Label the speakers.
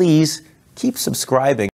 Speaker 1: Please keep subscribing.